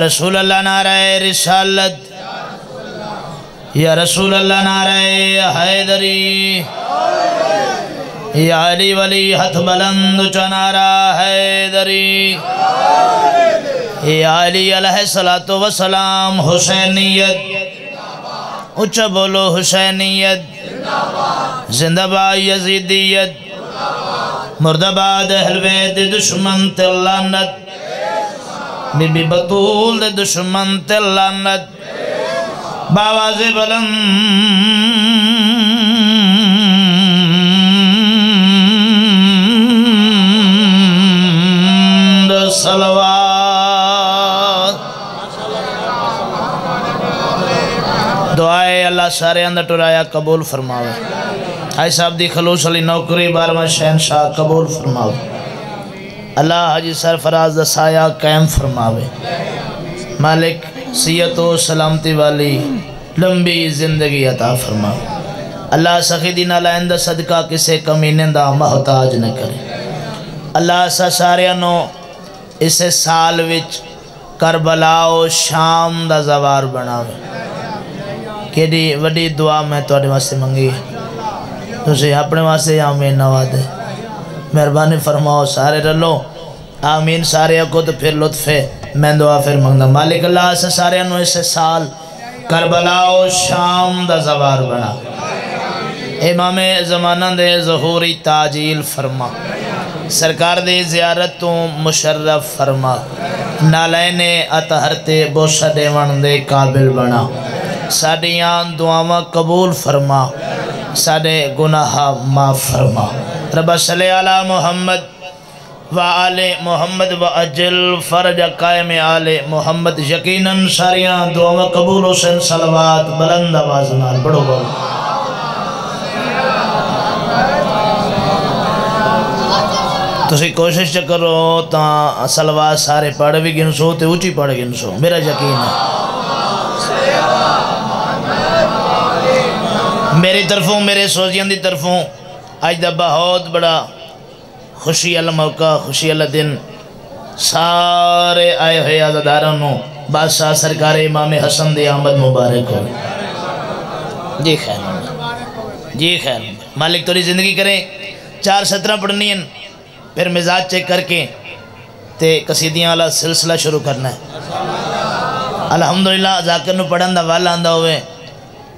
रसूल अल्लाह नारा रिसालत। या रसूल अल्लाह नारा हैदरी। या अली वली हथ बुलंद चनारा हैदरी। या अली अलैहिस्सलातु वसलाम हुसैनियत। उच्च बोलो हुसैनियत। जिंदाबाद यजीदियत। मुर्दाबाद अहलबैत दुश्मन ते लानत। बीबी बतूल दे दुश्मन ते लानत। सलवात दुआए अल्लाह सारे अंदर टुराया, कबूल फरमावे हाई साहब दी खलूस अली नौकरी बारवा शहनशाह, कबूल फरमावे अल्लाह हाजी सरफराज दसाया कैम फरमावे। मालिक सीयत व सलामती वाली लंबी ज़िंदगी अता फरमावे। अल्लाह सखी दी नालाइंदा सदका किसी कमीने का मोहताज न करे। अल्लाह सा सारियाँ इस साल विच करबलाओ शाम का जवार बनावे। केडी वड़ी दुआ मैं थोड़े वास्ते मंगी तुम अपने वास्ते या मेरे मेहरबानी फरमाओ सारे रलो। आमीन सारे को तो फिर लुत्फ मैं दुआ फिर मंगदा मालिक अल्लाह से सारे इस साल करबलाओ शाम दा जवार बना। इमाम जमाना दे जहूरी ताजील फरमा। सरकार दी जियारत तो मुशर्रफ फरमा। नालैने अतहरते बोसा देवन दे काबिल बना। साडियाँ दुआवां कबूल फरमा। साडे गुनाह माफ़ फरमा। रब सले अला मोहम्मद। व आल मोहम्मद व अजल फ़र्ज़ कायम आल मोहम्मद यकीन सारियाँ दुआव कबूल हुसैन सलवात बुलंद आवाज़ नाल बड़ो बोलो। तुम कोशिश करो तो सलवात सारे पढ़ भी गिनसो तो उची पढ़ गिनसो मेरा यकीन है। मेरी तरफों, मेरे सोजियाँ की तरफों अज का बहुत बड़ा खुशी वाला मौका खुशी वाला दिन। सारे आए हुए आजादारों बादशाह सरकार इमाम हसन दे आमद मुबारक हो। जी खैर। जी खैर। मालिक थोड़ी ज़िंदगी करें। चार सत्रह पढ़नी फिर मिजाज चेक करके ते कसीदियाँ वाला सिलसिला शुरू करना है। अलहमदुलिल्लाह, जाकिर पढ़न का वल आंदा होवे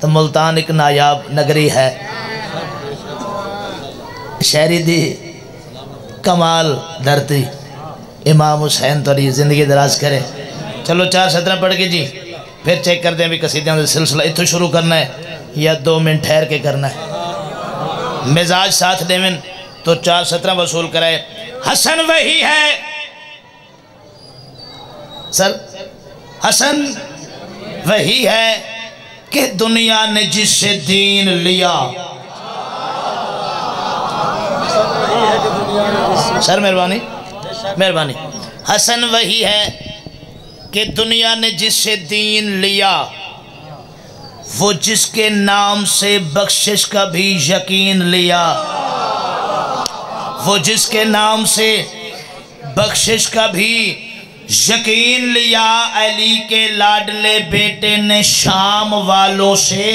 तो मुल्तान एक नायाब नगरी है। शहरी दी कमाल धरती। इमाम हुसैन तोरी ज़िंदगी दराज करे। चलो चार सत्रह पढ़ के जी, फिर चेक करते हैं भी कसीदियों का सिलसिला इतों शुरू करना है, या दो मिनट ठहर के करना है। मिजाज साथ देवन तो चार सत्रह वसूल कराए। हसन वही है। सर, हसन वही है कि दुनिया ने जिससे दीन लिया सर मेहरबानी मेहरबानी। हसन वही है कि दुनिया ने जिससे दीन लिया, वो जिसके नाम से बख्शिश का भी यकीन लिया, वो जिसके नाम से बख्शिश का भी यकीन लिया, अली के लाडले बेटे ने शाम वालों से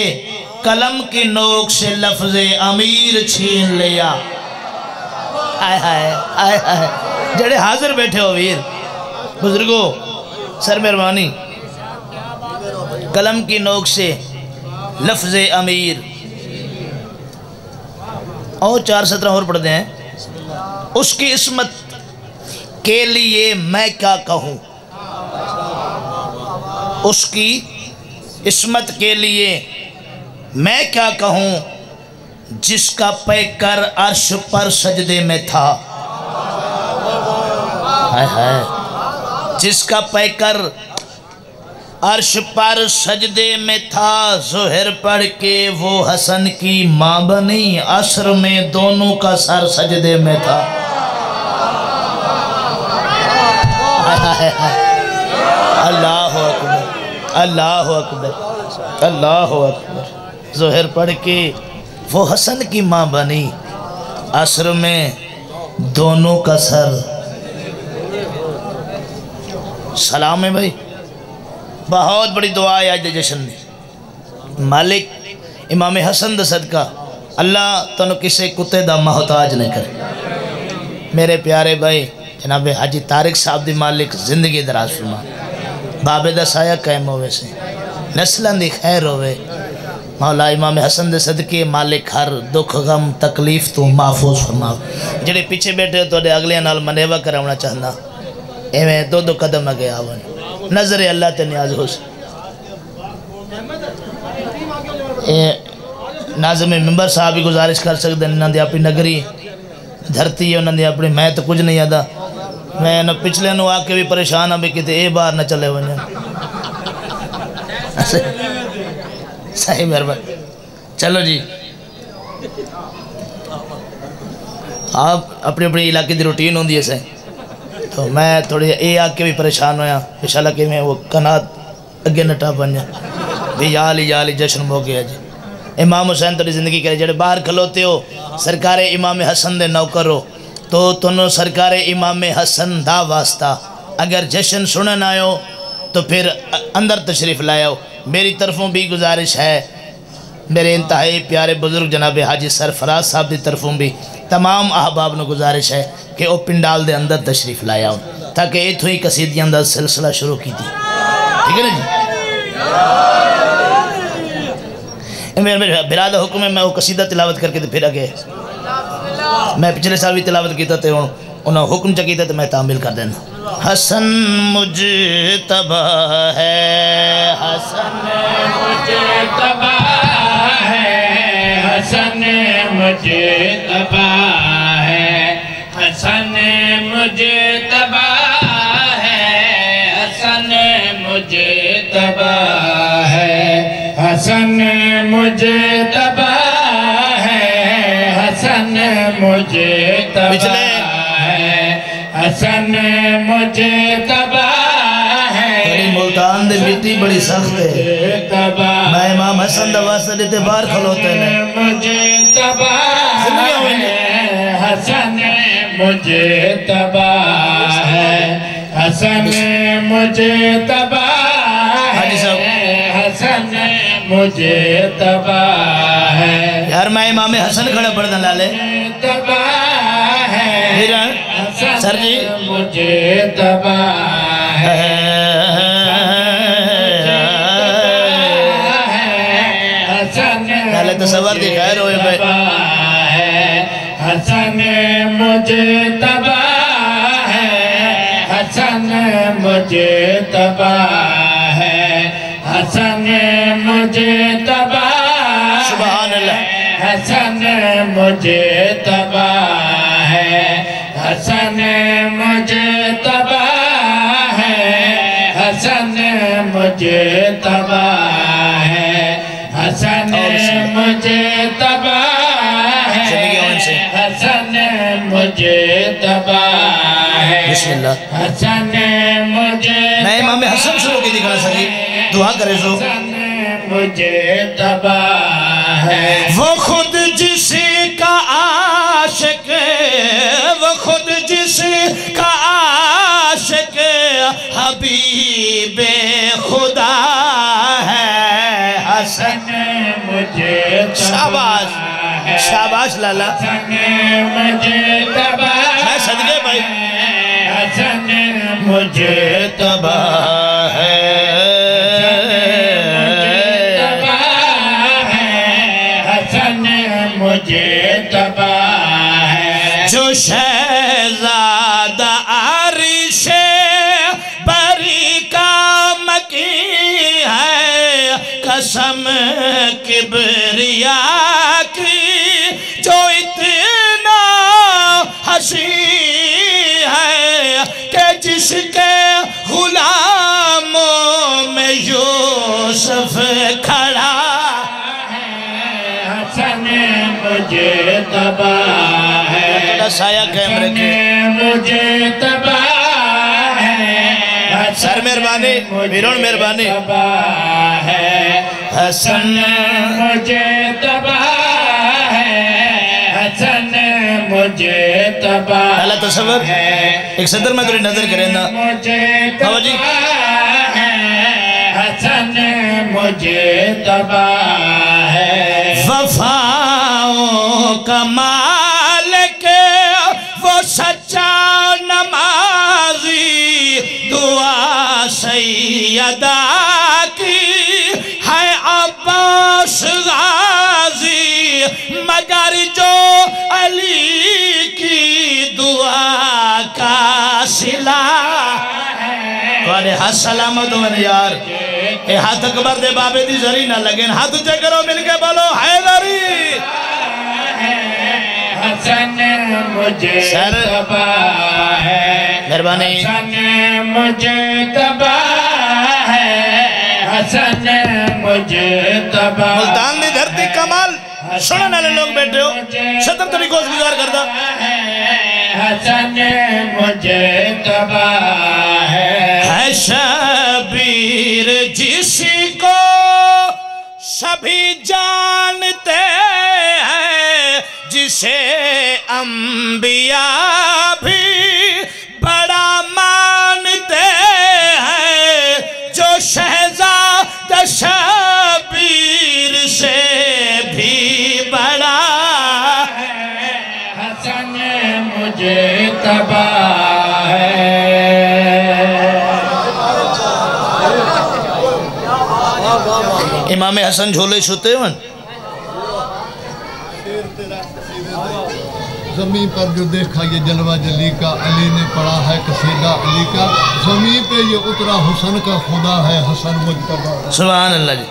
कलम की नोक से लफ्ज अमीर छीन लिया। आय हाय आय हाय जड़े हाजिर बैठे हो वीर। बुजुर्गो सर मेहरबानी कलम की नोक से लफ्ज अमीर। और चार सत्रह और पढ़ते हैं। उसकी इसमत के लिए मैं क्या कहूँ? उसकी इसमत के लिए मैं क्या कहूँ? जिसका पैकर अर्श पर सजदे में था। हाय हाय। जिसका पैकर अर्श पर सजदे में था, जोहर पढ़ के वो हसन की माँ बनी, असर में दोनों का सर सजदे में था। अल्लाह अकबर अल्लाह अकबर अल्लाह अकबर। जोहर पढ़ के वो हसन की माँ बनी। असर में दोनों का सर। सलाम है भाई। बहुत बड़ी दुआ है अज जश्न की मालिक, इमाम हसन द सदका, अल्लाह तुम किसी कुत्ते का मोहताज नहीं करे। मेरे प्यारे भाई, जनाब हाजी तारिक साहब की मालिक ज़िंदगी दराज फरमा। बाबे का साया कायम होवे से। नस्लों की खैर होवे। मौला इमाम हसन दे सदके, मालिक हर दुख, गम, तकलीफ़ तो महफूज फरमा जेडे पीछे बैठे तो अगले नाल मनेवा कराना चाहना एवं दो दो कदम अगे आवन नज़र अल्लाह ते न्याज हो नाजम मेंबर साहब भी गुजारिश कर सकते हैं इन्होंने अपनी नगरी, धरती है उन्होंने अपनी मैं तो कुछ नहीं आता मैं न पिछले आके भी परेशान हाँ भी कि ये बाहर न चले वन सही मेहरबानी। चलो जी। आप अपने अपने इलाके की रूटीन होंगी सही तो मैं थोड़ी ये आके भी परेशान होया। इंशाल्लाह कि मैं वो कनात अगे नटा बन भी याल याल जश्न हो गया जी। इमाम हुसैन थोड़ी ज़िंदगी करे, जड़े बाहर खलोते हो, सरकार इमाम हसन दे नौकर हो तो तुम सरकार इमाम हसन दा वास्ता। अगर जश्न सुनन आयो तो फिर अंदर तशरीफ़ लाओ मेरी तरफों भी गुजारिश है। मेरे इंतहाई प्यारे बुज़ुर्ग जनाब हाजी सरफराज साहब की तरफों भी तमाम अहबाब न गुजारिश है कि वह पिंडाल के अंदर तशरीफ़ लाया हो ताकि इतों ही कसीदियों का सिलसिला शुरू की ठीक है ना जी? मेरे मेरे बिरा का हुक्म है, मैं वो कसीदा तिलावत करके तो फिर अगे मैं पिछले साल भी तिलावत किया तो हूँ उन्होंने हुक्म च किया तो मैं तामिल कर देना हसन मुझ तबा है। हसन मुझ तबा है। हसन मुझ तबा है। हसन मुझे तबा मुझे तबा है। मुल्तान दी मिट्टी बड़ी सख्त है। मैं इमाम हसन दा वास्ते देते बाहर खलोते ने मुझे तबाह है हसन मुझे तबाह है। हसन मुझे तबाह है। हसन मुझे तबाह है। यार मैं इमाम हसन खड़ा पढ़दा लाले। तबाह है। सर जी। मुझे तबाह है। हसन नाले तसव्वुर दी खैर है। हसन मुझे तबाह है। हसन मुझे तबाह है। हसन मुझे सुभान हसन मुझे बिस्मिल्लाह। हसन मुझे मैं इमाम हसन शुरू की दिखा सकी दुआ करे सो मुझे तबाह है। वो खुद जिसका आशिक वो खुद जिसका आशिक हबीब खुदा है हसन। हसन मुझे शाबाश शाबाश लाला। मुझे तबाह मुझे तबाह है। हसन मुझे तबाह है। जो शहजादा आरिश बरी का मकी है कसम किबरिया जिसके गुलामों में यूसुफ खड़ा हसन मुझे तबाह है। साया कायम रखे मुझे तबाह है। सर मेहरबानी वीरों मेहरबानी। है। हसन मुझे तबाह मुझे तबाह अल्लाह तसव्वुर एक सदर में थोड़ी नज़र करें ना। मुझे जी। तबाह है। मुझे तबाह है। वफाओं का मालिक वो सच्चा नमाजी दुआ सैयदा का सिला हाँ, सलामत हो यार। ये हाथ अकबर दे बाबे जरी ना लगे हाथ करो मिलके बोलो सर। मेहरबानी। मुझे मुल्तान की धरती कमाल। सुनने वाले लोग बैठे हो। छतर तरीकोस गुजार करता हसन मुझे तबाह है। है शबीर जिसको सभी जानते हैं, जिसे अंबिया भी बड़ा मानते हैं, जो शहजाद शबीर मुझे तबाह है। इमाम हसन झोले छूते हुए ज़मीन पर जो देखा ये जलवा जली का अली ने पढ़ा है कसीदा अली का। ज़मीन पे ये उतरा हुसन का खुदा है हसन मुजतबा। सुबहान अल्लाह जी।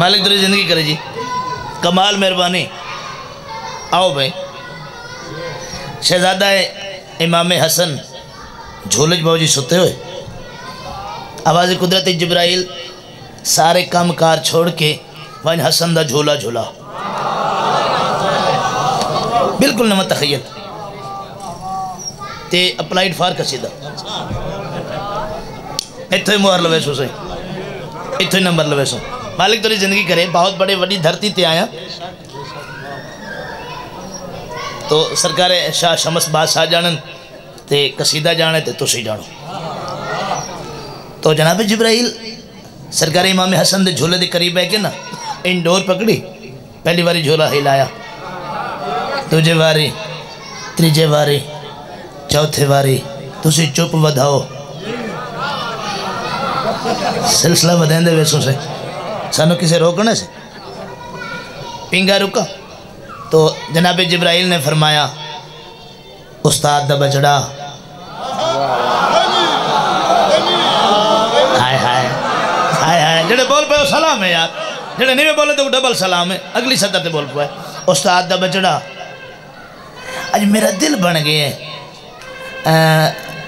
मालिक तेरी ज़िंदगी करे जी। कमाल मेहरबानी। आओ भाई। शहजादा इमाम हसन, झोलज बाबू जी सुते हुए। आवाज़ कुदरत जब्राइल, सारे काम कार छोड़ के वन हसन दा झोला झोला। बिल्कुल नवा तखयल ते अप्लाइड फार कसीदा। इतने मुहर लवे सो सही इतने नंबर लवे सो मालिक तेरी ज़िंदगी करे, बहुत बड़ी बड़ी धरती ते आया। तो सरकार शाह शमस बादशाह जानन ते कसीदा जाने तो तुसी जानो। तो जनाब जिब्राइल, सरकारी इमाम हसन के झोले के करीब है कि ना? इंडोर पकड़ी, पहली बारी झोला हिलाया। दूजे बारी, तीजे बारी, चौथे बारी, तुसी चुप बधाओ सिलसिला बदेंदे वेसों से सानू किसे रोकने से पिंगा रुका। तो जनाब जिब्राइल ने फरमाया उस्ताद बजड़ा हाय हाय हाय हाय। बोल पे सलाम है यार। जेड़े नहीं बोले तो डबल सलाम है। अगली सतह ते बोल पाए उस्ताद बजड़ा अज मेरा दिल बन गया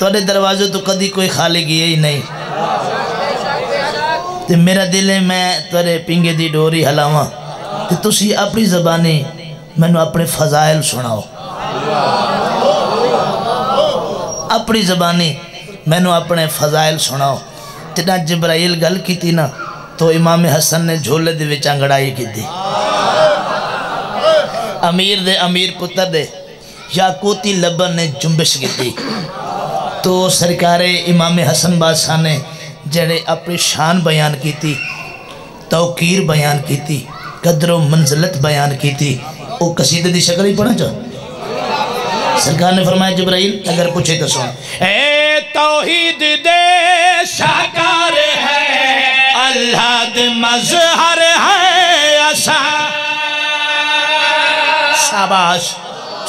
थोड़े दरवाजे तो कभी कोई खाली गया ही नहीं। ते मेरा दिल है, मैं तेरे पिंगे की डोरी हलावा। ते तुसी अपनी जबानी मैं अपने फजायल सुनाओ अपनी जबानी, मैनू अपने फजाइल सुनाओ। ते ना जबराइल गल की ना तो इमाम हसन ने झोले दे विच अंगड़ाई की अमीर दे अमीर पुत्र दे याकूती लबन ने जुम्बिश की तो सरकार इमाम हसन बादशाह ने जड़े अपनी शान बयान की तौकीर बयान की कदरों मंजिलत बयान की वो कसीदे की शक्ल ही पढ़ा चाह सरकार ने फरमाया, जबराइल, अगर पूछे तो सुन। ए तौहीद दे साकार है अल्लाह मजहर है असा शाबाश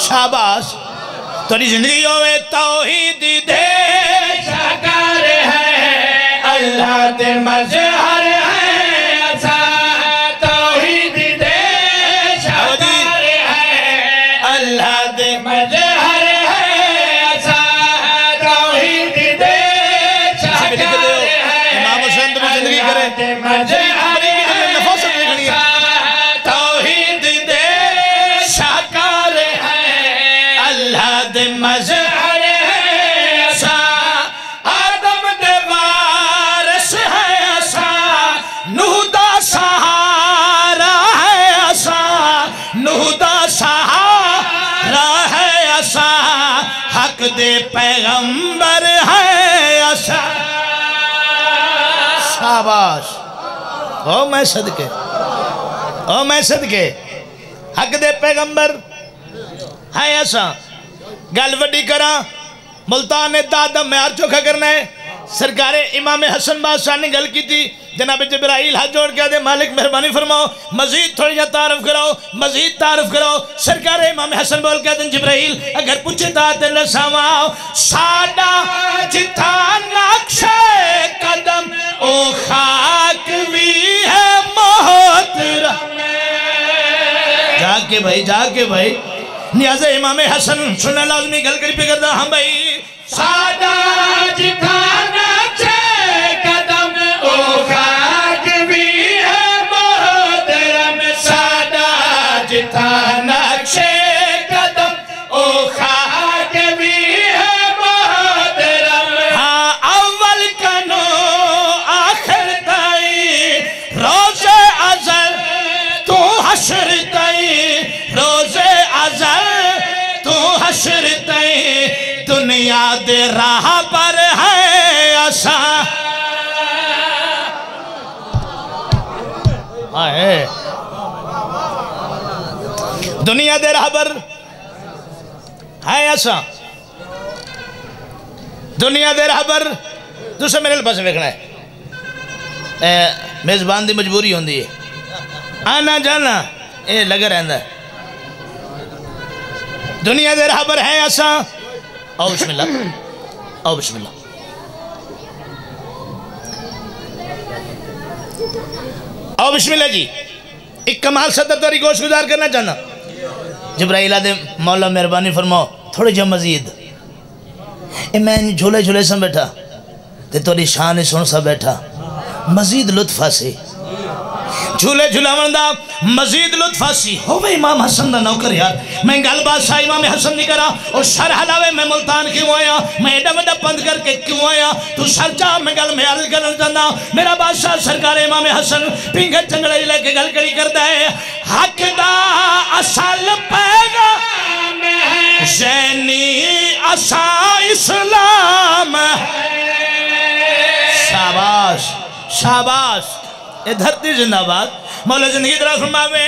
शाबाश। तेरी ज़िंदगी होवे तौहीद दे साकार है अल्लाह मजहर ओ मैं सदके। ओ मैं सदके। हक दे पैगंबर। है ऐसा। गल वी करा। मुल्तान ने दादा म्यार चोखा करना है। सरकारें इमाम हसन बादशाह ने गल की थी जनाब जबराइल, हाथ जोड़ के आदे मालिक मेहरबानी फरमाओ। मजीद थोड़ी जा तारफ कराओ, मजीद तारफ कराओ। सरकार इमाम हसन बोल के आदे जबराइल, अगर पूछे ता ते नसावाओ साडा जिथा नक्शे कदम, ओ खाक भी है मोहतरम जाके भाई जाके भाई। नियाज इमाम हसन सुनना लाजमी गल करी पे करदा हम भाई। सादा जिठाना दे राह पर है आशा। हाँ है। दुनिया दे राह पर है आशा। दुनिया दे राह पर तुसें मेरे पास वेखना है। मेजबान की मजबूरी होंगी है। आना जाना ये लगा रहता है। दुनिया दे राह पर है ऐसा आओ, बिस्मिल्लाह। आओ बिस्मिल्लाह। आओ, बिस्मिल्लाह जी। एक कमाल सदर तारी गोश गुजार करना चाहना। जबराइला दे मौला मेहरबानी फरमाओ, थोड़ी जा मजीद। ए, मैं झूले झूले से बैठा, ते तोरी शान सुन सा बैठा। मजीद लुत्फ आसी झूले झूलावन दा मजीद लुत्फ आसी होवे इमाम हसन दा नौकर यार। मैं गल बात सा, इमाम हसन दी करा। और सर हलावे मैं मुल्तान क्यों आया? मैं एडा वड्डा बंद करके क्यों आया? तू सर जा मैं गल मैं अर्ज़ करना चाहना मेरा बादशाह सरकार इमाम हसन पिंगे चंगड़े लेके गल करी करदा है। हक दा असल पैगा जैनी असा इस्लाम शाबाश शाबाश। ये धरती जिंदाबाद। मौला ज़िंदगी तरह फरमावे।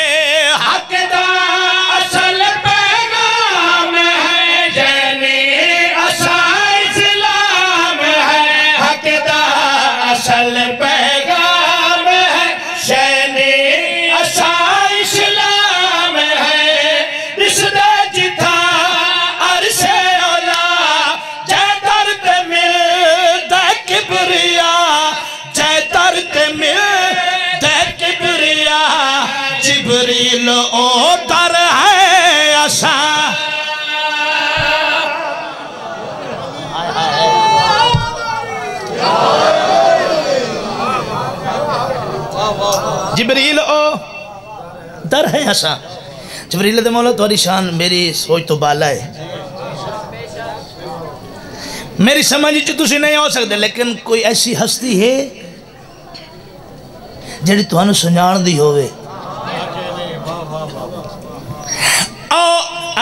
हक दा दिल है आशा। जिबरील, ओ दर है आशा। जबरील दे मौला तुम्हारी शान मेरी सोच तो बाला है। मेरी समझ च नहीं हो सकते लेकिन कोई ऐसी हस्ती है जी तुम सुजाण दी होवे।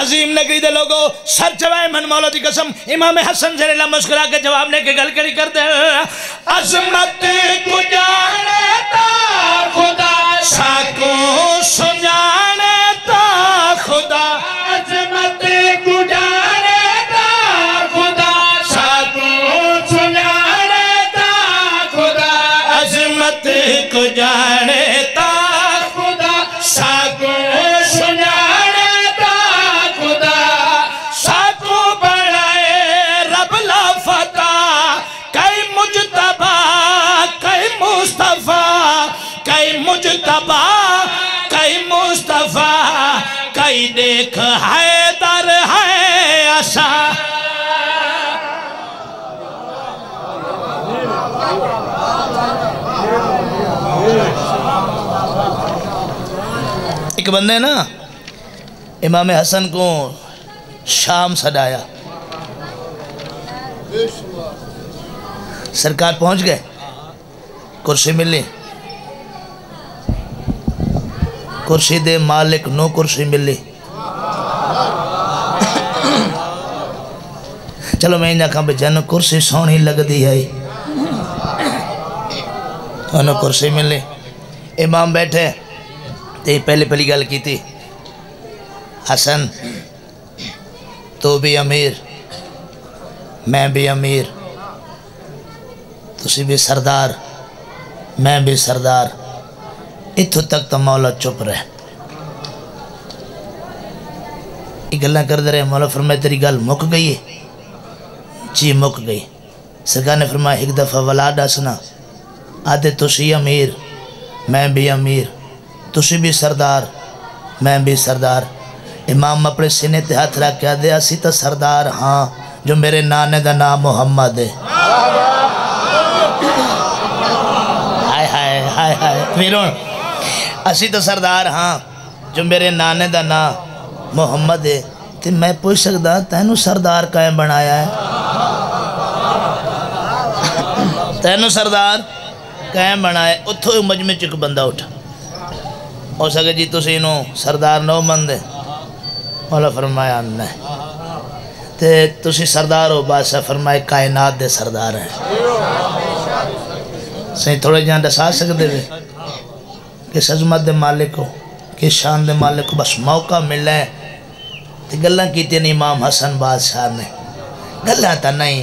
अजीम नगरी दे लोगो, सर चवाए मन मौला दी कसम, इमाम हसन जरेला मुस्कुरा के जवाब लेके गल करी कर दे। अजमत को जानता खुदा साको सुजानता देख हैदर है, आशा। एक बंदे ना, इमाम हसन को शाम सदाया। सरकार पहुँच गए, कुर्सी मिली। कुर्सी दे मालिक, नो कुर्सी मिली। चलो मैं आखा भी जन कुर्सी सोहनी लगती है। कुर्सी मिली इमाम बैठे, ते पहले पहली गल की हसन, तू भी अमीर, मैं भी अमीर। तुसी भी सरदार, मैं भी सरदार। इतों तक तो मौला चुप रहे। गल् करते रहे, मौला फरमाया तेरी गल मुक गई है? जी मुक गई। सरकार ने फरमाया, एक दफ़ा वला दसना आते तुसी अमीर, मैं भी अमीर। तुसी भी सरदार, मैं भी सरदार। इमाम अपने सीने ते हथ रख के आदे असी तो सरदार हाँ जो मेरे नाने का नाम मुहम्मद है। असी तो सरदार हाँ जो मेरे नाने का नाम मुहम्मद है। तो मैं पूछ सकता तेन सरदार कैं बनाया है? तेन सरदार कैं बनाया उतों मजमे च एक बंदा उठ। हो सके जी तुम इनू सरदार नो मनते मौला फरमाया न ते तुसी सरदार हो, बादशाह फरमाए, कायनात दे सरदार हैं। सही थोड़े जहाँ दसा सकते वे किस अजमत दे मालिक हो किस शान दे मालिक को बस मौका मिला है। तो गल् की इमाम हसन बादशाह ने। गल् नहीं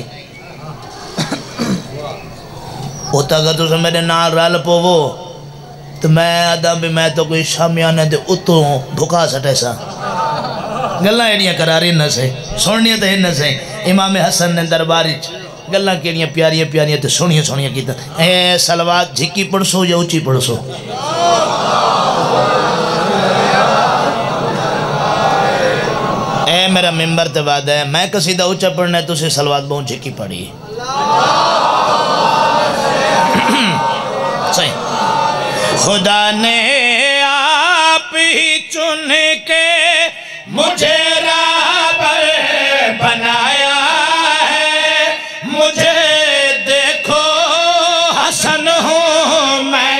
तो अगर तुम मेरे नाल रल पवो तो मैं आदा भी मैं तो कोई शामियाने दे उतों भुका सटे सा। गल्लां एड़ियाँ करारी न से सुननियाँ तो इन से इमाम हसन ने दरबार केड़ियाँ प्यारियाँ प्यारियाँ तो सोहनियाँ कीता ए सलवात झिकी पढ़सो या उची पढ़सो? ए मेरा मेंबर तो वादा है मैं कसीदा ऊँचा पढ़ना है तुझे सलवात बहुत झिकी पढ़ी। सही खुदा ने आप ही चुन के मुझे राबर बनाया है। मुझे देखो, हसन हूँ मैं।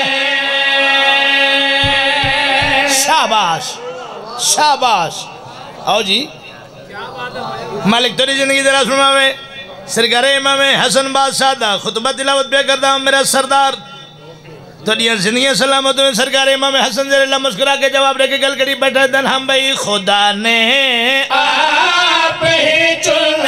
शाबाश शाबाश। आओ जी। मालिक तेरी ज़िंदगी तेरा सुनावे। सरकार इमाम हसन बादशाह दा खुतबा तिलावत पे करदा हूँ मेरा सरदार। तेरिया ज़िंदगी सलामत में सरकार इमाम हसन जरे मुस्कुरा के जवाब के गल करी बैठे दन हम भाई, खुदा ने आप ही चुन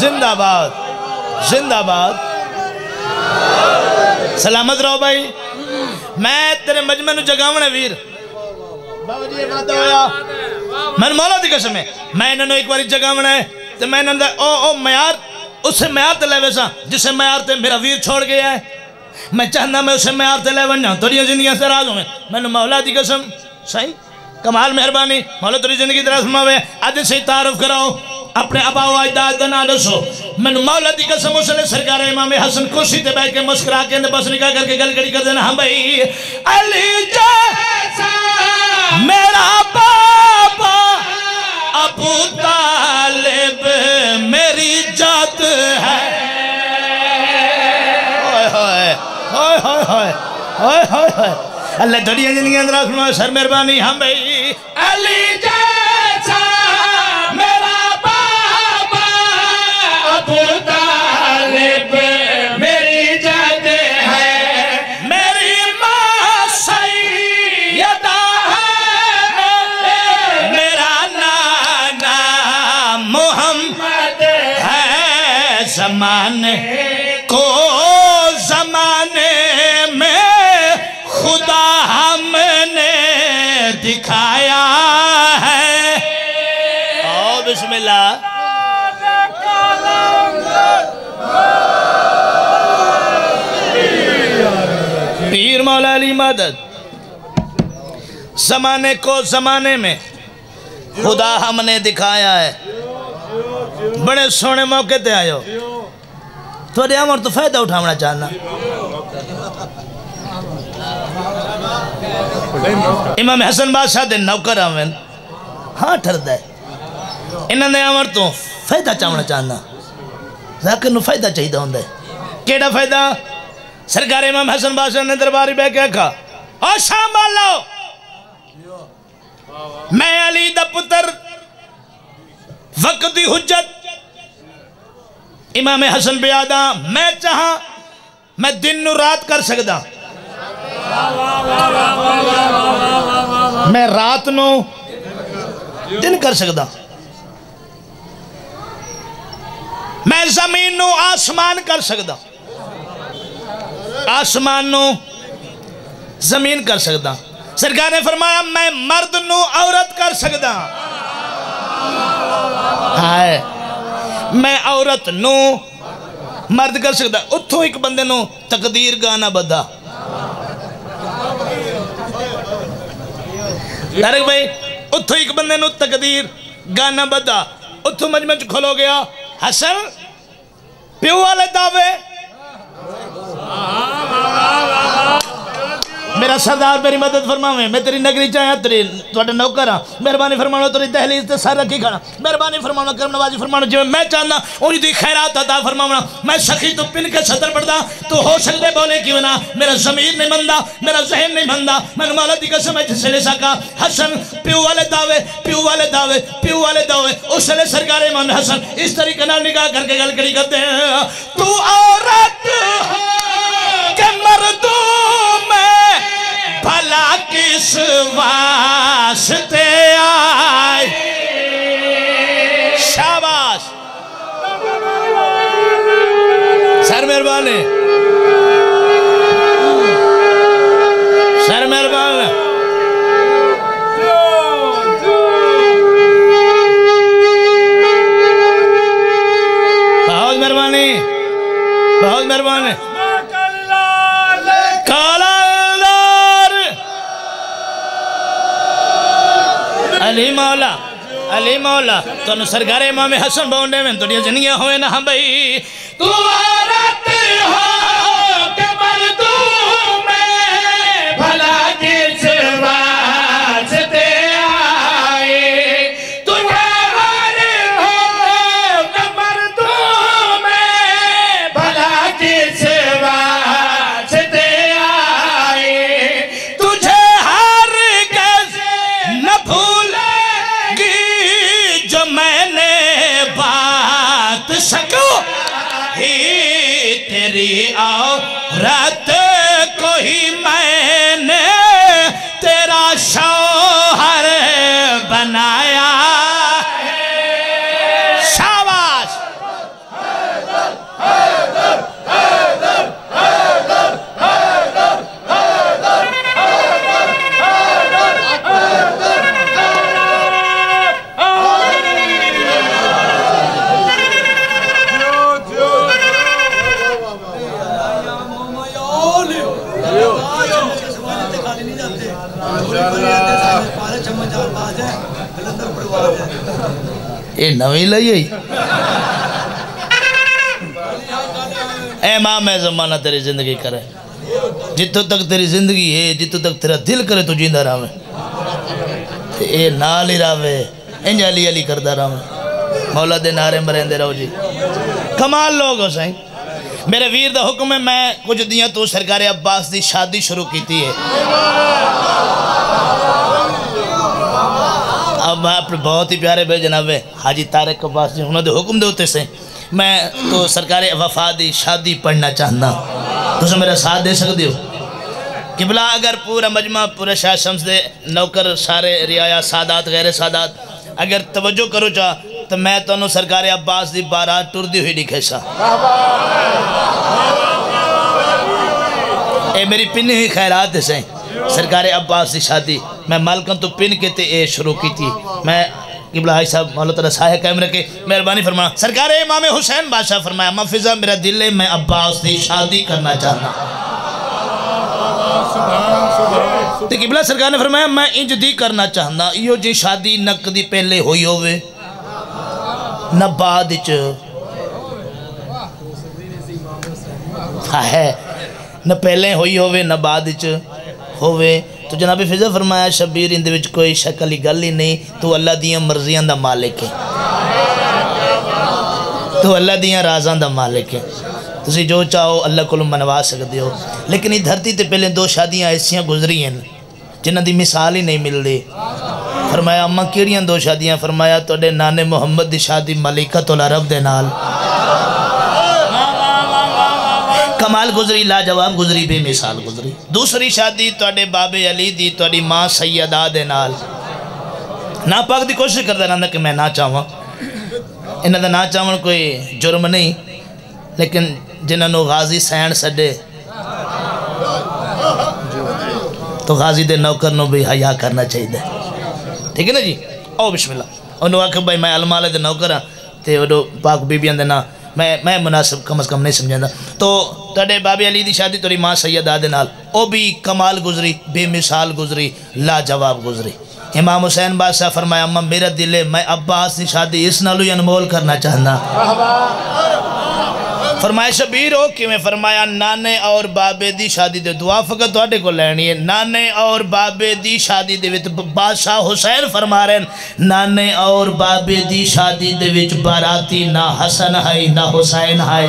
जिंदाबाद। जिंदाबाद। सलामत रहो भाई। मैं तेरे मजमे नु जगावना वीर। मैं मौला दी कसम है, मैं इन्होंने एक बार जगावना है तो मैं इन्होंने ओ ओ मयार उसे मयार ते ले वैसा जिसे मयार ते मेरा वीर छोड़ गया है। मैं चाहना मैं उसे मयार ते ले बन जाऊँ थोड़ी ज़िंदगी से राज हूँ मैंने मौला दी कसम। सही कमाल मेहरबानी। मौला तेरी ज़िंदगी तरह सुनावे आज से तारुफ कराओ। अपने अबाओ अजदाद का ना दसो मैंने मौला दी कसम, उसने सरकार इमाम हसन कुर्सी ते बैठ के मुस्कुरा के बस निकाह करके गल गड़ी कर देना। हाँ भाई, अली मेरा बाबा अबू तालिब मेरी जात है। अल्लाह दुनिया ज़िंदगी अंदर सर मेहरबानी। हम भाई, अली जैसा जमाने को जमाने में खुदा हमने दिखाया है। ओ बिस्मिल्लाह। पीर मौला अली मदद। जमाने को जमाने में खुदा हमने दिखाया है। बड़े सोने मौके ते आयो। थोड़े अमर तो फ़ायदा उठाना चाहना। इमाम हसन बादशाह नौकर आवन। हाँ ठरदा है इन्होंने अमर तो फ़ायदा चाहना चाहना। जाकिर फ़ायदा चाहिए होंगे केड़ा फ़ायदा? सरकार इमाम हसन बादशाह ने दरबारी बह के आखा, ओ शाम वालो, मैं अली दा पुत्र, वक्त हुज्जत इमाम हसन बियादा मैं चाह, मैं दिन रात कर सकता मैं रात नु दिन कर सकदा। मैं ज़मीन नु आसमान कर सकता आसमान नु ज़मीन कर सकदा। सरकार ने फरमाया, मैं मर्द नु औरत कर सकदा हाय मैं औरत नु मर्द कर सकदा उथों एक बंदे नु तकदीर गाना बदा तारक भाई उथों एक बंदे नु तकदीर गाना बदा उथों मजमे च खलो गया हसन प्यो वाले दावे मेरा सरदार मेरी मदद फरमावे, मैं तेरी नगरी चाहे तेरी थोड़े नौकर हाँ। मेहरबानी फरमाणो तेरी दहलीज ते सर रखी खाना मेहरबानी फरमाणो करम नवाजी फरमाणो जिवें मैं चाहना उन्हीं दी खैरात अदा फरमावना। मैं सखी तो पिन के सदर पड़दा तो हो सकदे बोले क्यों ना? मेरा ज़मीर नहीं बनदा, मेरा जहन नहीं बनदा। मैं माला दी कसम है सिले सका। हसन, प्यू वाले दावे, प्यू वाले दावे, प्यू वाले दावे। उसले सरकार मन, हसन, इस तरीके नाल निगाह करके गल करी करते तू औरत के मर्दू भला किस वास्ते आए। शाबाश। सर मेहरबानी। सर अली मौला अली मौला तुम सरगारे मामे हसन बोंडे में तुड़िया जनिया होए ना हाँ भाई। तू जमाना तेरी ज़िंदगी करे। जितों तक तेरी ज़िंदगी है जितों तक तेरा दिल करे, तू ज़िंदा ए नाल ही इंज अली अली रहे मौला दे नारे मरेंदे रहो जी। कमाल लोग हो मेरे वीर दा हुक्म है, मैं कुछ दियाँ तो सरकार अब्बास दी शादी शुरू की है। अपने बहुत ही प्यारे भाई जनाब हाजी तारक अब्बास जी उन्होंने हुक्म दे उत्ते से, मैं तो सरकार वफा दी शादी पढ़ना चाहना तुम मेरा साथ दे सकते हो? किबला अगर पूरा मजमा, पूरे शाह शम्स दे, नौकर, सारे रियाया, सादात, गैर सादात, अगर तवज्जो करो चाह तो मैं तो सरकारी अब्बास की बारात टुरदी हुई दिखे सा। ए, मेरी पिन ही खैरात सही सरकार अब्बास की शादी। मैं मालकन तो पिन के शुरू की थी। मैं कैमरे के मेहरबानी फरमा सरकार इमाम हुसैन बादशाह फरमाया, मफिजा मेरा दिल है, मैं अब्बास की शादी करना चाहता तो किबला सरकार ने फरमाया, मैं इंज दी करना इो जी शादी नकदी पहले हुई होवे बाद है। न पहले हुई होवे बाद ਹੋਵੇ ਨਾ ਬਾਅਦ ਚ ਹੋਵੇ तो जनाब फिजा फरमाया शबीर इन कोई शक वाली गल ही नहीं तू अल्लाह दियां मर्जियां दा मालिक है तू अल्लाह दियां राजां दा मालिक है ਤੁਸੀਂ ਜੋ ਚਾਹੋ ਅੱਲਾ ਕੋਲੋਂ ਮਨਵਾ ਸਕਦੇ ਹੋ ਲੇਕਿਨ ਇਹ ਧਰਤੀ ਤੇ ਪਹਿਲੇ ਦੋ ਸ਼ਾਦੀਆਂ ਐਸੀਆਂ ਗੁਜ਼ਰੀਆਂ ਨੇ ਜਿਨ੍ਹਾਂ ਦੀ ਮਿਸਾਲ ਹੀ ਨਹੀਂ ਮਿਲਦੀ ਫਰਮਾਇਆ ਅੰਮਾ ਕਿਹੜੀਆਂ ਦੋ ਸ਼ਾਦੀਆਂ ਫਰਮਾਇਆ ਤੁਹਾਡੇ ਨਾਨੇ ਮੁਹੰਮਦ ਦੀ ਸ਼ਾਦੀ ਮਲਿਕਤੁਲ ਅਰਬ ਦੇ ਨਾਲ कमाल गुजरी लाजवाब गुजरी बेमिसाल गुजरी दूसरी शादी ਤੁਹਾਡੇ ਬਾਬੇ ਅਲੀ ਦੀ ਤੁਹਾਡੀ ਮਾਂ ਸੈਯਦਾ ਦੇ ਨਾਲ ਨਾ ਪਾਕ ਦੀ ਕੋਸ਼ਿਸ਼ ਕਰਦਾ ਰਹਿੰਦਾ ਕਿ ਮੈਂ ਨਾ ਚਾਹਾਂ ਇਹਨਾਂ ਦਾ ਨਾ ਚਾਹਣ ਕੋਈ ਜੁਰਮ ਨਹੀਂ ਲੇਕਿਨ ਜਿਨ੍ਹਾਂ ਨੂੰ ਗਾਜ਼ੀ ਸੈਣ ਛੱਡੇ तो गाजी दे नौकर नु भी हया करना चाहिए ठीक है ना जी आओ बिस्मिल्लाह ਉਹਨੂੰ ਆਖ ਭਾਈ ਮੈਂ ਅਲਮਾਲੇ ਦੇ ਨੌਕਰ ਹਾਂ ਤੇ ਉਹ ਪਾਕ ਬੀਬੀਆਂ ਦੇ ਨਾਂ ਮੈਂ ਮੈਂ ਮੁਨਾਸਿਬ ਕਮ ਅਜ਼ ਕਮ ਨਹੀਂ ਸਮਝਾਂਦਾ ਤੋ ਤੁਹਾਡੇ ਬਾਬੇ ਅਲੀ ਦੀ ਸ਼ਾਦੀ ਤੇਰੀ ਮਾਂ ਸੈਯਦਾ ਦੇ ਨਾਲ ਉਹ ਵੀ ਕਮਾਲ ਗੁਜ਼ਰੀ ਬੇਮਿਸਾਲ ਗੁਜ਼ਰੀ ਲਾਜਵਾਬ ਗੁਜ਼ਰੀ इमाम हुसैन बादशाह फरमाया अम्मा मेरा दिल है मैं अब्बास की शादी इस नालों ही अनमोल करना चाहना फरमाया, शबीर हो कि फरमाया, नाने और बाबे की शादी दे दुआ फकत थोड़े को लैनी है। नाने और बाबे की शादी के बादशाह हुसैन फरमा रहे नाने और बाबे की शादी के बाराती ना हसन है ना हुसैन है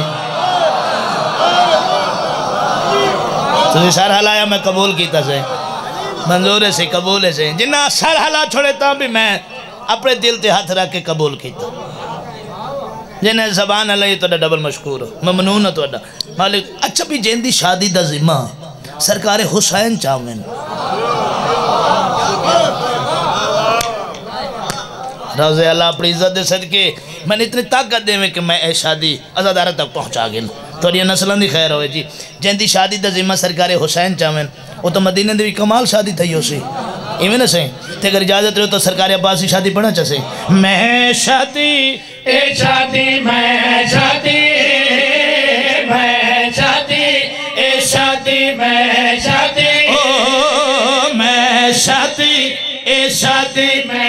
तुझे सर हलाया, मैं कबूल किया से। मंजूर है से, कबूल है से। जिन्ना सर हला छोड़े तो भी मैं अपने दिल से हाथ रख के कबूल किया जिन्हें जबान हलाई तो डबल मशहूर। ममनून है तो मालिक अच्छा भी जिंदी शादी का जिम्मा। सरकार हुसैन चावन रजे अल्लाह अपनी इज़्ज़त दे सदके। मैंने इतनी ताकत देवे कि मैं ए शादी अजादारा तक पहुँचा गया। थोड़ी नस्लों की खैर हो जी। जिंदी शादी का जिम्मा सरकार हुसैन चावन वो तो मदीने की भी कमाल शादी थी उसी इवें ना सही अगर इजाज़त रहो तो सरकारी अब्बास की शादी पढ़ना चाहे मैं शादी ए शादी, मैं छाती मैं छाती ए शादी, मैं छाती ओ, मैं शादी, ए शादी, मैं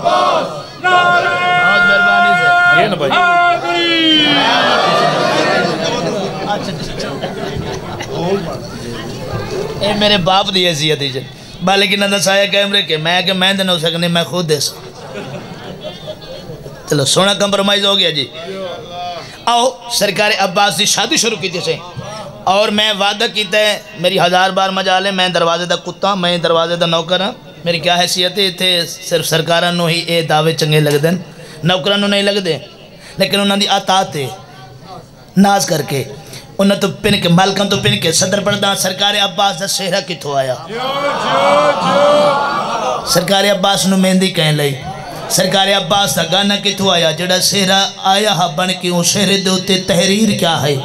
बहुत मेहरबानी से ये ना भाई ਇਹ ਮੇਰੇ ਬਾਪ ਦੀ ਹਸੀਅਤ ਹੀ ਚ ਬਲਕਿ ਨਾ ਦਸਾਇਆ ਕੈਮਰੇ ਕੇ ਮੈਂ ਕਿ ਮੈਂ ਤੇ ਨਾ ਹੋ ਸਕਨੇ ਮੈਂ ਖੁਦ ਦੇ चलो सोना कंप्रोमाइज हो गया जी आओ सरकार अब्बास की शादी शुरू की थी और मैं वादा किया है मेरी हज़ार बार मज़ा ले मैं दरवाजे का कुत्ता मैं दरवाजे का नौकर हाँ। मेरी क्या हैसियत है इतने सिर्फ़ सरकार ही ये दावे चंगे लगते हैं नौकरों नहीं लगते लेकिन उन्होंने आतात है नाज करके उन्हें तो पिन के मालकन तो पिन के सदर प्रधान सरकार अब्बास का सेहरा कितों आया? सरकार अब्बास मेहंदी कह ली सरकार अब्बास का गाना कितों आया? जड़ा शेरा आया हा, बन के उस दे उत्ते तहरीर क्या है?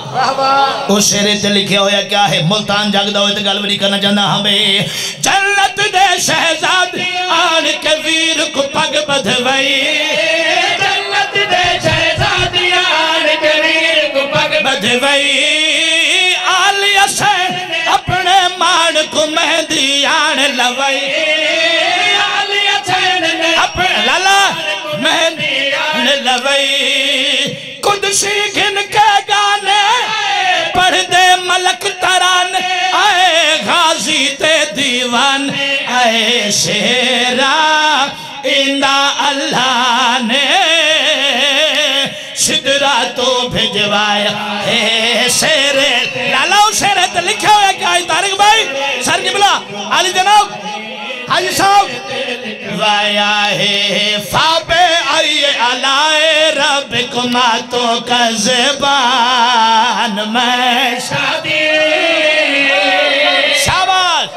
उस शेरे ते लिखा होया, क्या है? मुल्तान जागदा होए ते गल भी नहीं करना चाहना हमें जन्नत दे शहजाद आन के वीर को पग बधवई। जन्नत दे शहजादियान कबीर को पग बधवई। आलिया से अपने मान को मेहंदी आन लवई। लवई कुदसी घिन के गाने पढ़ दे मलक तरान। आए गाजी ते दीवान, आए शेरा, इंदा अल्लाह ने। सिदरा तो भिजवाया, हे शेरे। लाला शेरे ते लिखा हुआ क्या तारिक भाई? सर की बिला, आली जनाब, हाजी साहब। वाया है फाबे आइए अलाए रब कुमा तो का ज़बान में। शादी। शाबाश।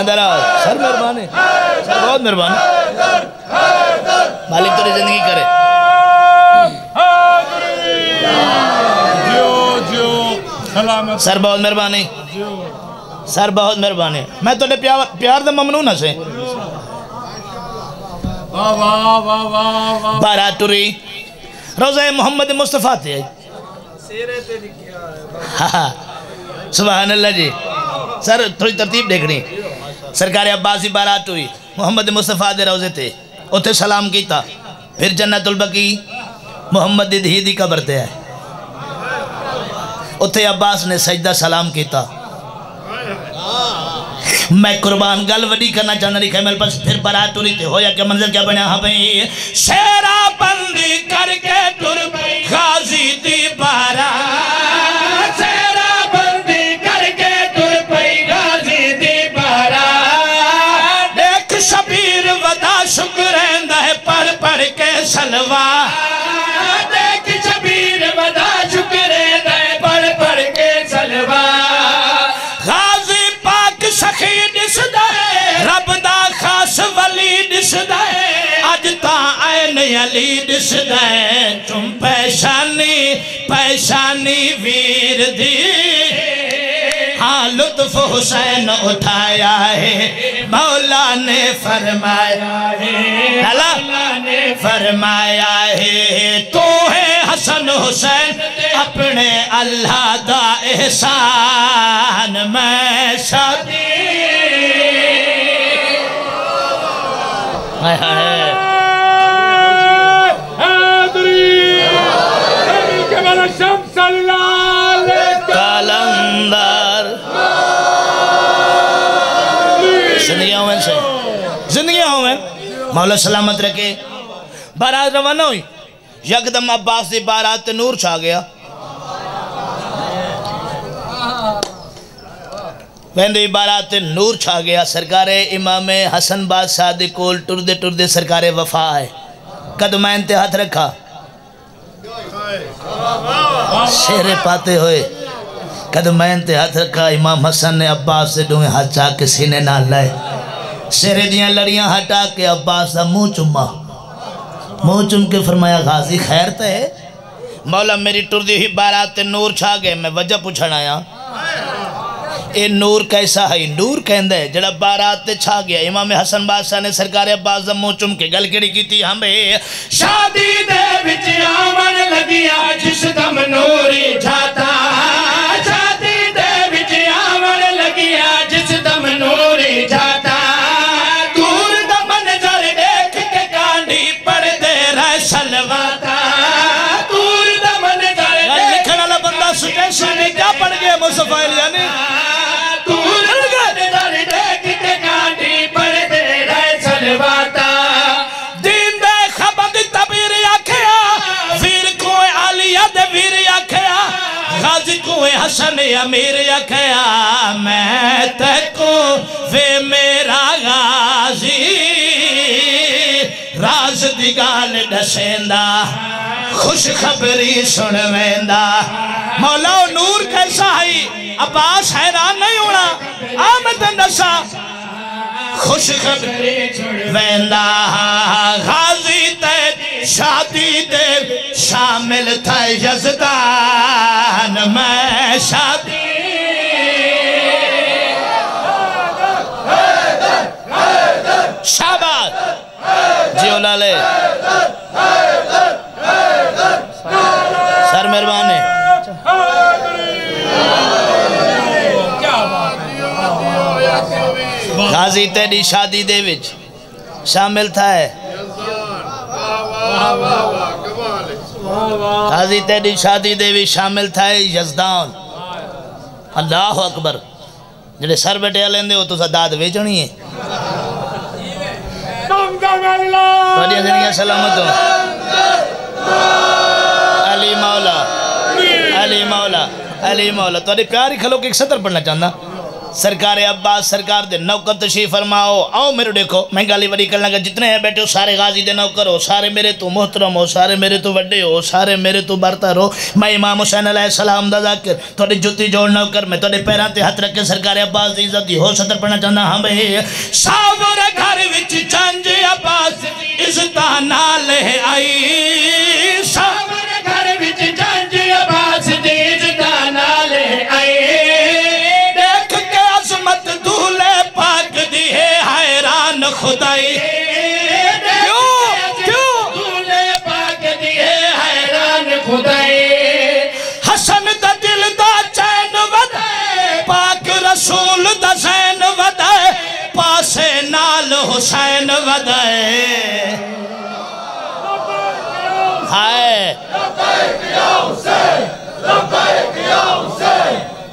अंदर आओ। सर मेहरबानी। सर बहुत मेहरबानी। मालिक तेरी ज़िंदगी करे। जो जो सलामत। सर बहुत मेहरबानी। सर बहुत मेहरबानी। मैं तो प्यार प्यार दे ममनू ना से। बारह तुरी रोज़े मोहम्मद मुस्तफ़ा थे। हाँ सुबह अल्लाह जी। सर थोड़ी तरतीब देखनी। सरकार अब्बास की बारात हुई मोहम्मद मुस्तफ़ा दे रोज़े थे उत्थे सलाम किया फिर जन्नतुल बकी मोहम्मद दी धी दी कबर ते है उत्थे अब्बास ने सजदा सलाम किया मैं कुर्बान गल वडी करना चाहना लिखा मेरे पास फिर बारात तुरी थे। होया क्या मंजर क्या बना हाँ भाई शेरा बंदी करके तुर गाजी दी बारा देख अज ता ऐन अली दिसदा है। तुम पैशानी पैशानी वीर दी। हाँ लुत्फ हुसैन उठाया है। मौला ने फरमाया है। ने फरमाया है। तू है हसन हुसैन, अपने अल्लाह दा एहसान। मैं शादी हाय हाय। कलंदर। ज़िंदगी में से। ज़िंदगी में मौला सलामत रखे। बारात रवाना हुई। यकदम अब्बास की बारात नूर छा गया। वेंदे बारात ते नूर छा गया। सरकार इमाम हसन बादशाह दे कोल टुरदे टुरदे सरकारे वफा है कदमैन ते हाथ रखा। शेरे पाते हुए। कदमैन ते हाथ रखा। इमाम हसन ने अब्बास से दुए हाथ चा के सीने नाल लाए। शेरे दियाँ लड़ियाँ हटा के अब्बास का मुँह चुम्मा। मुँह चुम के फरमाया, गाजी खैर तो है। मौला मेरी टुरदी हुई बारात नूर छा गए। मैं वजह पूछण आया। ए नूर कैसा है नूर कहते हैं जरा बारात छा गया इमाम हसन बादशाह ने सरकार अब्बास जम्मू चुम के गल केड़ी थी हमें शादी दे विच आवन लगिया जिस दम नूरी जाता अमीर आखिया मैं तको वे मेरा गाजी। राज दी गाल दसेंदा, खुश खबरी सुन वेंदा। मौला नूर कैसा है? अब्बास हैरान नहीं होना? आ, मैं तेन दसा। खुश खबरी वेंदा। गाजी ते शादी दे शामिल था यजदान मैं शादी शाबाश। जियो लाले। सर मेहरबान गाजी तेरी शादी दे शामिल था है गाजी तेरी शादी दे विच शामिल था है यजदान अल्लाह अकबर ਜਿਹੜੇ ਸਰ ਬਟਿਆ ਲੈਂਦੇ ਹੋ ਤੁਸੀਂ ਦਾਤ ਵੇਚਣੀ ਹੈ ਤੁਹਾਡੀਆਂ ਜ਼ਿੰਦਗੀਆਂ ਸਲਾਮਤ ਹੋ ਅਲੀ ਮੌਲਾ ਅਲੀ ਮੌਲਾ अली मौला ਤੁਹਾਡੇ ਪਿਆਰ ਹੀ ਖਲੋ ਕੇ ਇੱਕ ਸਤਰ ਪੜਨਾ ਚਾਹੁੰਦਾ सरकार अब्बास सरकार दे नौकर तशरीफ़ फरमाओ। आओ मेरे देखो मैं गाली बड़ी करना लगा जितने हैं बैठे हो, सारे गाजी दे नौकर हो, सारे मेरे तो मोहतरम हो, सारे मेरे तो बड़े हो, सारे मेरे तो बरतर हो मैं इमाम हुसैन सलाम दा जाकिर, थोड़ी जुत्ती जोड़ नौकर, मैं थोड़े पैरों ते हथ रख सरकार अब्बास की इज़्ज़त हो सतर पढ़ना चाहना हाँ भाई। घर विच अब्बास इज़्ज़त नाल आई।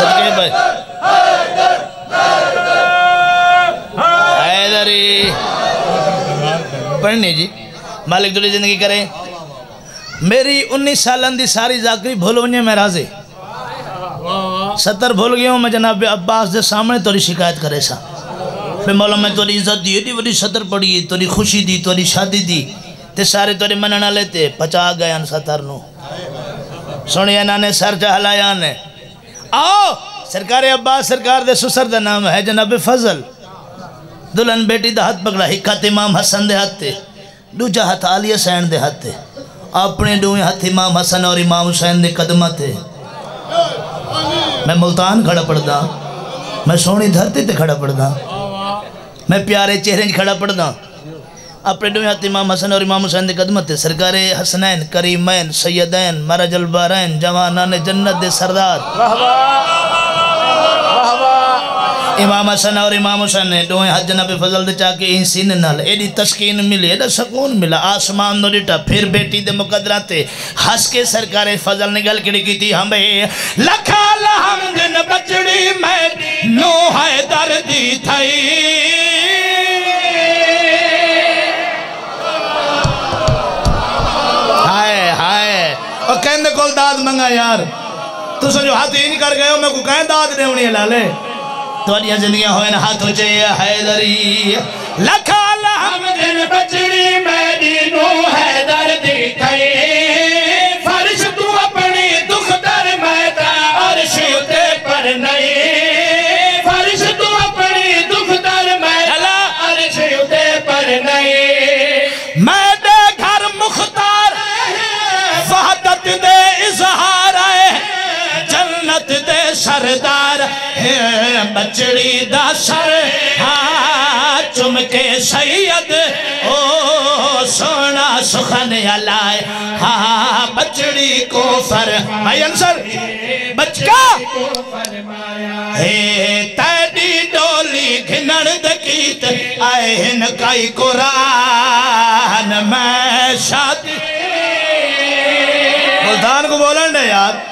सदके भाई हैदरी पढ़नी जी। मालिक तुरी ज़िंदगी करे। मेरी उन्नीस साल दी सारी जाकरी भूल वने मैं राजे। सत्तर भूल गया मैं जनाब अब्बास के सामने तोरी शिकायत करे सा। फिर मौला मैं तोरी इज़्ज़त दी एडी बड़ी सत्तर पड़ी तोरी खुशी दी तोरी शादी दी ते सारे तोरे मनण वाले ते पचा गए सत्तर नु। सुनिया नाने सर च हलाया ने। आओ, सरकार अब्बास सरकार दे सुसर दा नाम है जनाब फजल। दुल्हन बेटी दा हाथ पकड़ा हिक हाथ इमाम हसन दे हाथ, दूजा हाथ आलिया सैन दे हाथ, अपने दोवें हाथ इमाम हसन और इमाम हुसैन दे कदम ते। मैं मुल्तान खड़ा पड़दा मैं सोहनी धरती ते खड़ा पड़दा मैं प्यारे चेहरे खड़ा पड़दा अपने हाथ इमाम हसन और इमाम हुसैन दे कदम ते सरकार हसनैन करीमैन सैयदैन मरजल बारैन जवानान जन्नत दे सरदार। इमाम हसन और इमाम हुसैन ने दोए हज जनाब फजल दे चाके इन सीने नाल एडी तस्कीन मिली एडा सुकून मिला। आसमान नो डिटा फिर बेटी दे मुकदरा ते हंस के सरकार फजल ने गल किड़ी कीती हम बे लखा हमद न बचड़ी मैं नो है दर्दी थई। कोल दाद मंगा यार। तुस जो हाथ इन कर गए हो को कहें दाद देवनी है, लाले? थोड़िया ज़िंदगी होए हाथ हो हैदरी। लखा हम दिन बचड़ी, मैं दिनों हैदर दिखाई बचड़ी दा सर हाँ चुम के सैयद ओ सोना सुखन अलाए हाँ बचड़ी को फर भाई अंसर बचका। हे तैडी डोली घिनण दकीत आए हिन काई कुरान मैं शादी। मुल्तान को बोलन यार।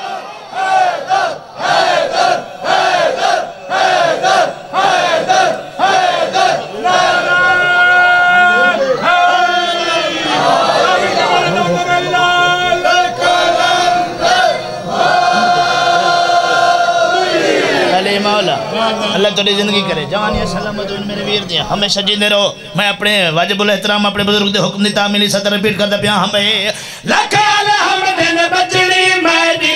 अल्लाह तेरी ज़िंदगी करे। जवानी सलामत मेरे वीर दिया हमेशा जींदे रहो। मैं अपने वाजिबुल एहतराम, अपने बुज़ुर्ग दे हुक्म दी तामीली सतर रिपीट करदा पिया। हम लख बचड़ी मैदी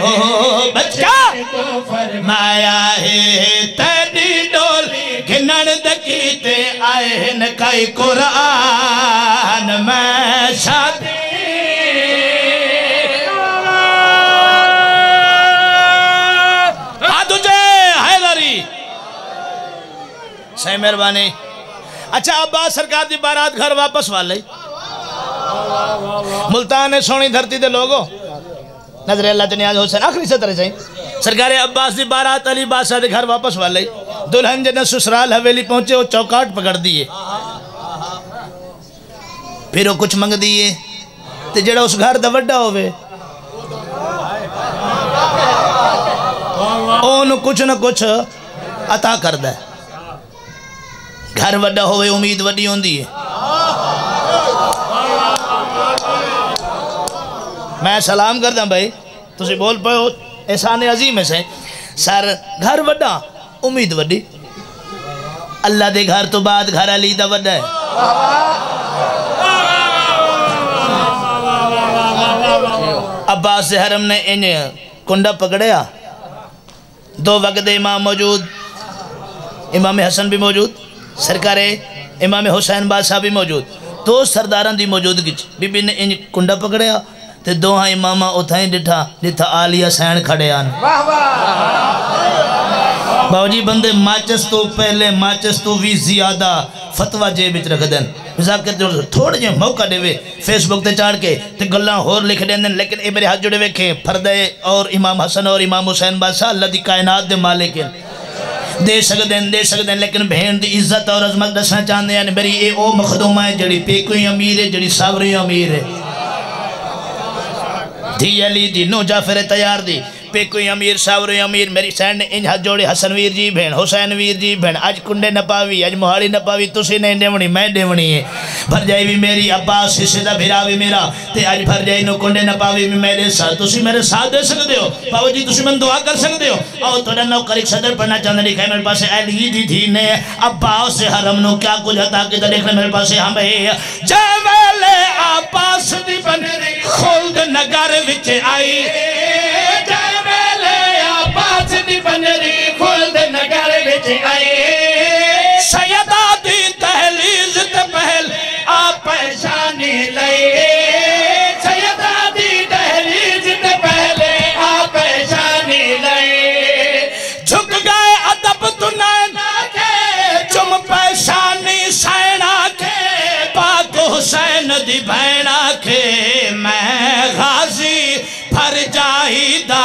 ओ बच्चा, फरमाया है तेरी डोल घिनण दकीते आए न कई कुरान, में शादी। हाँ सही मेहरबानी। अच्छा अब्बास सरकार की बारात घर वापस वाले। मुल्तान है सोनी धरती के लोगो। नज़र अल्लाह तनियाज हुसैन आखिरी सतर सही। सरकार अब्बास की बारात, अली बादशाह के घर वापस वाले दुल्हन जन ससुराल हवेली पहुँचे, वो चौकाट पकड़ दिए। फिर वो कुछ मंग दिए तो जड़ा उस घर का व्डा होवे, ओन कुछ न कुछ अता करता घर व्डा होवे, उम्मीद वही होंगी है। ਮੈਂ ਸਲਾਮ ਕਰਦਾ ਭਾਈ ਤੁਸੀਂ ਬੋਲ ਪਏ ਹੋ ਇਹਸਾਨ ਅਜ਼ੀਮ ਹੈ ਸੇ ਸਰ ਘਰ ਵੱਡਾ ਉਮੀਦ ਵੱਡੀ ਅੱਲਾ ਦੇ ਘਰ ਤੋਂ ਬਾਅਦ ਘਰ ਅਲੀ ਦਾ ਵੱਡਾ ਹੈ अब्बास से हरम ने इन कुंडा पकड़या दो वक्त इमाम मौजूद इमाम हसन भी मौजूद सरकार इमाम हुसैन बादशाह भी मौजूद दो सरदारां की मौजूदगी च बीबी ने इन कुंडा पकड़या ते दोहा इमामा उथा ही डिठा जिथा आलिया सैन खड़े आन। बाबूजी बंदे माचिस तो पहले माचिस तो भी ज़्यादा फतवा जेब विच रख देन मज़ाक करते हो थोड़े जे मौका देवे फेसबुक ते चाड़ के ते गल्ला होर लिख देंदे लेकिन ए मेरे हाथ जुड़े वेखे फरदे और इमाम हसन और इमाम हुसैन बादशाह अल्लाह दी कायनात दे मालिक हैं दे सकते हैं दे सकते हैं लेकिन भेड़ की इज़्ज़त और अजमत दसना चाहते हैं मेरी ये ओ मखदूमा है जड़ी पेको अमीर है जड़ी सावरी अमीर है। धी अली दी नू जाफ़र तैयार दी। पेको अमीर, सावरो अमीर, मेरी सैन इंज हाथ जोड़े, हसन वीर जी भेण हुसैन वीर जी भेण अज कुंडे न पावी, अज मोहाली न पावी, तुसी नहीं देवनी, मैं देवनी है। भरजाई भी मेरी अब्बास हिस्से दा भिरा भी मेरा, ते अज भरजाई नो कुंडे न पावी भी मेरे साथ। तुसी मेरे साथ दे सकते हो? बाबू जी, तुसी मन दुआ कर सकते हो? आओ थोड़ा नौकर सदर पढ़ना चाहते लिखा मेरे पास अली दी थी ने। अब्बास, हरम नो क्या कुछ हता के देखना मेरे पास हम है। जय वेले अब्बास दी बन खुल्द नगर विच आई। आपास दी बनरी खुल्द नगर विच आए सैयदा दी दहलीज ते पहल झुक गए अदब चुम सैना के पाक हुसैन भैणा के मैं गाजी फर खुद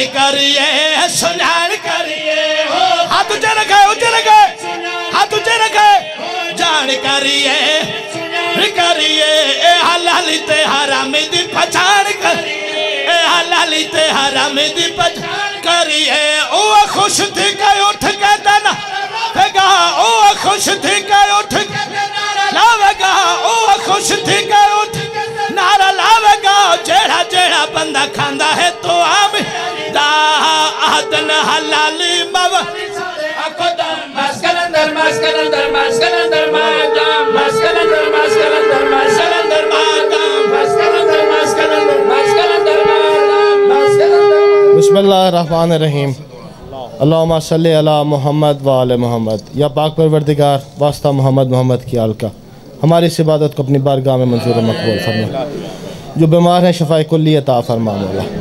जान करिए सुनान करिए हाथ ऊंचे रखे ऊंचे रखे हाथ ऊंचे रखे जान करिए करिए ए हलाली ते हरामी दी पहचान करिए ए हलाली ते हरामी दी पहचान करिए ओ खुश थी के उठ के तना फेगा ओ खुश थी के उठ के लावेगा ओ खुश थी के उठ नारा लावेगा जेड़ा जेड़ा बंदा खांदा है तो आम आदन हलाली मव मस्कलंदर Magam, Maskalander. अल्लाह सल अला मोहम्मद वाल मोहम्मद। या पाक परवरदिगार वास्ता मोहम्मद मोहम्मद की आल का। हमारी इस इबादत को अपनी बारगाह में मंजूर मकबूल फरमा। जो बीमार हैं शफाई कुल्ली अता फरमा मौला।